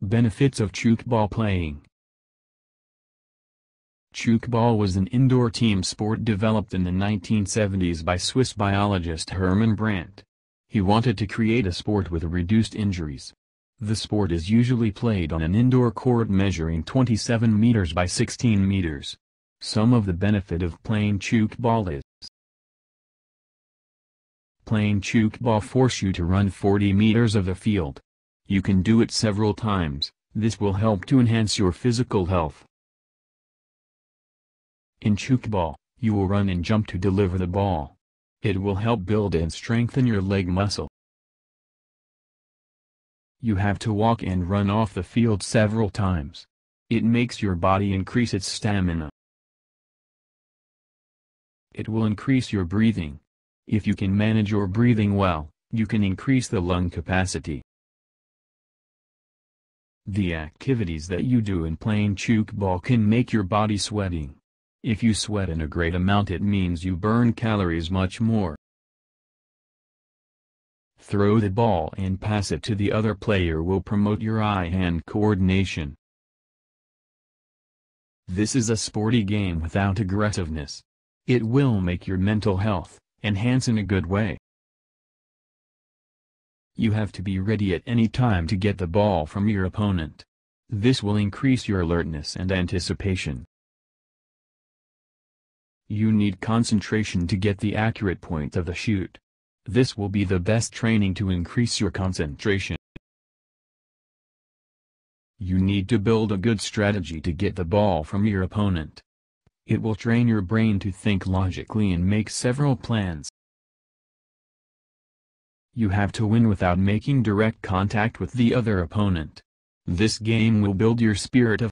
Benefits of Tchoukball playing Tchoukball was an indoor team sport developed in the 1970s by Swiss biologist Hermann Brandt. He wanted to create a sport with reduced injuries. The sport is usually played on an indoor court measuring 27 meters by 16 meters. Some of the benefit of playing Tchoukball is Playing Tchoukball force you to run 40 meters of the field. You can do it several times, this will help to enhance your physical health. In Tchoukball, you will run and jump to deliver the ball. It will help build and strengthen your leg muscle. You have to walk and run off the field several times. It makes your body increase its stamina. It will increase your breathing. If you can manage your breathing well, you can increase the lung capacity. The activities that you do in playing Tchoukball can make your body sweating. If you sweat in a great amount it means you burn calories much more. Throw the ball and pass it to the other player will promote your eye-hand coordination. This is a sporty game without aggressiveness. It will make your mental health enhance in a good way. You have to be ready at any time to get the ball from your opponent. This will increase your alertness and anticipation. You need concentration to get the accurate point of the shoot. This will be the best training to increase your concentration. You need to build a good strategy to get the ball from your opponent. It will train your brain to think logically and make several plans. You have to win without making direct contact with the other opponent. This game will build your spirit of